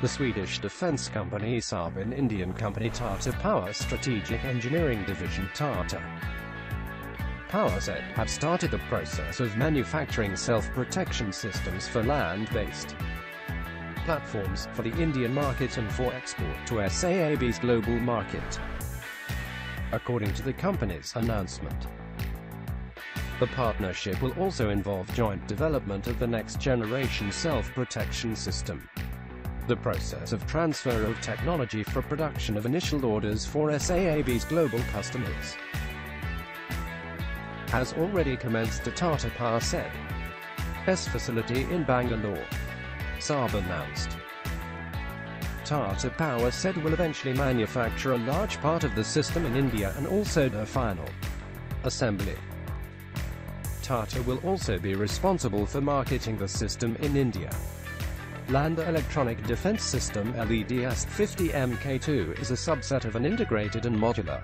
The Swedish defense company Saab and Indian company Tata Power Strategic Engineering Division Tata Power Powerset have started the process of manufacturing self-protection systems for land-based platforms for the Indian market and for export to SAAB's global market. According to the company's announcement, the partnership will also involve joint development of the next-generation self-protection system. The process of transfer of technology for production of initial orders for SAAB's global customers has already commenced at Tata Power Set S facility in Bangalore. Saab announced. Tata Power SED will eventually manufacture a large part of the system in India and also the final assembly. Tata will also be responsible for marketing the system in India. Land Electronic Defense System LEDS 50 MK2 is a subset of an integrated and modular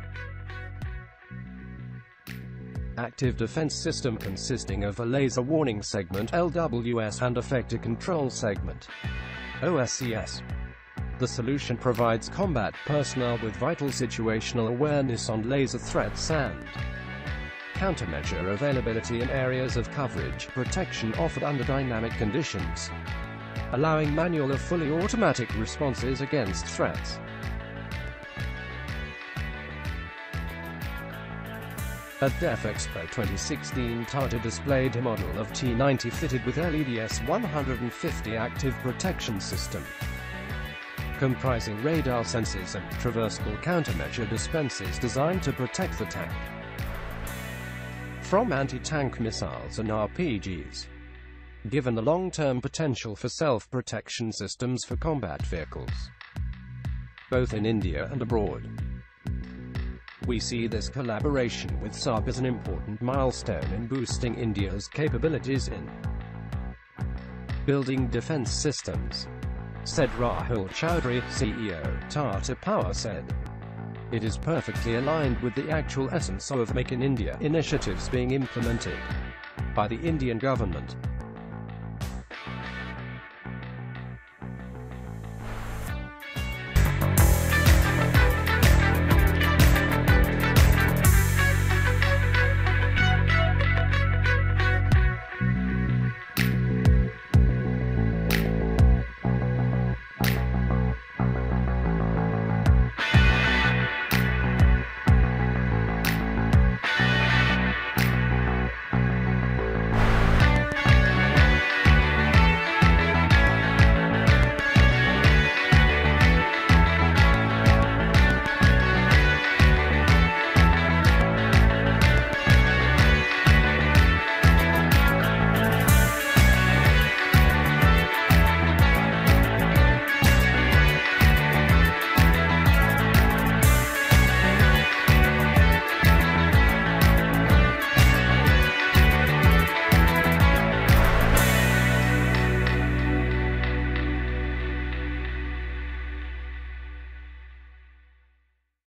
active defense system consisting of a laser warning segment LWS and effector control segment OSCS. The solution provides combat personnel with vital situational awareness on laser threats and countermeasure availability in areas of coverage protection offered under dynamic conditions, allowing manual or fully automatic responses against threats. At DEF Expo 2016 Tata displayed a model of T90 fitted with LEDS 150 active protection system, comprising radar sensors and traversable countermeasure dispensers designed to protect the tank from anti-tank missiles and RPGs. Given the long-term potential for self-protection systems for combat vehicles, both in India and abroad, we see this collaboration with Saab as an important milestone in boosting India's capabilities in building defense systems, said Rahul Chaudhary, CEO, Tata Power SED. It is perfectly aligned with the actual essence of Make in India initiatives being implemented by the Indian government.